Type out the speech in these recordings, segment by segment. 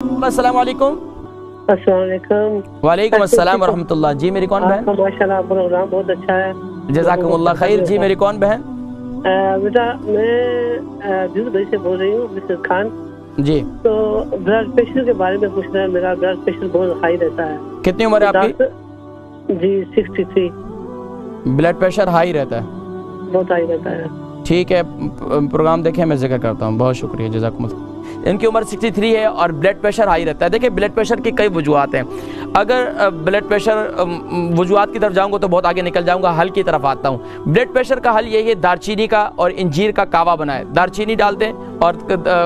السلام علیکم۔ السلام علیکم۔ وعلیکم السلام ورحمۃ اللہ۔ جی میری کون بہن؟ ماشاء اللہ پروگرام بہت اچھا ہے۔ جزاکم اللہ خیر۔ جی میری کون بہن؟ بیٹا میں جس بھائی سے بول رہی ہوں مسز خان۔ جی۔ تو بلڈ پریشر کے بارے میں پوچھنا ہے۔ میرا بلڈ پریشر بہت ہائی رہتا ہے۔ کتنی عمر ہے آپ کی؟ جی sixty three blood pressure high رہتا ہے۔ بہت ہائی رہتا ہے۔ ٹھیک ہے۔ پروگرام دیکھیں میں ذکر کرتا ہوں۔ بہت شکریہ جزاکم اللہ۔ ان کی عمر سکسٹی تھری ہے اور بلڈ پریشر ہائی رہتا ہے۔ دیکھیں بلڈ پریشر کی کئی وجوہات ہیں۔ اگر بلڈ پریشر وجوہات کی طرف جاؤں گا تو بہت آگے نکل جاؤں گا۔ حل کی طرف آتا ہوں۔ بلڈ پریشر کا حل یہی ہے، دارچینی کا اور انجیر کا کعوہ بنائے۔ دارچینی ڈال دیں اور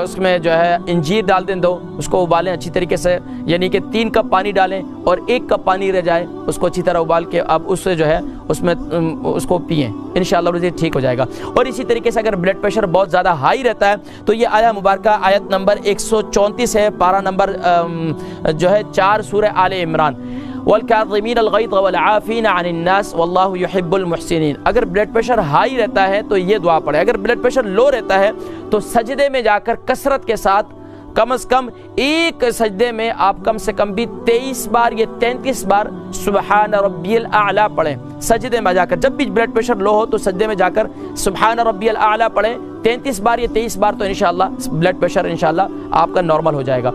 اس میں جو ہے انجیر ڈال دیں دو۔ اس کو ابالیں اچھی طریقے سے یعنی کہ تین کپ پانی ڈالیں اور ایک کپ پانی رہ جائے، اس کو اچھی طرح ابال کے اب اس سے جو ہے اس میں اس کو پئیں انشاءاللہ شاء اللہ ٹھیک ہو جائے گا۔ اور اسی طریقے سے اگر بلڈ پریشر بہت زیادہ ہائی رہتا ہے، تو یہ آیا مبارکہ آیت نمبر ایک سو چونتیس ہے، پارہ نمبر جو ہے چار سورہ آل عمران۔ والکاظمین الغیط والعافین عن الناس واللہ یحب المحسنین اگر بلڈ پریشر ہائی رہتا ہے، تو یہ دعا پڑھے اگر بلڈ پریشر لو رہتا ہے، تو سجدے میں جا کر کثرت کے ساتھ کم از کم ایک سجدے میں آپ کم سے کم بھی تیئیس بار یا تینتیس بار سبحان ربی الاعلیٰ پڑھیں۔ سجدے میں جا کر جب بھی بلڈ پریشر لو ہو تو سجدے میں جا کر سبحان ربی الاعلیٰ پڑھیں۔ تینتیس بار یا تیئیس بار تو انشاءاللہ بلڈ پریشر انشاءاللہ آپ کا نارمل ہو جائے گا۔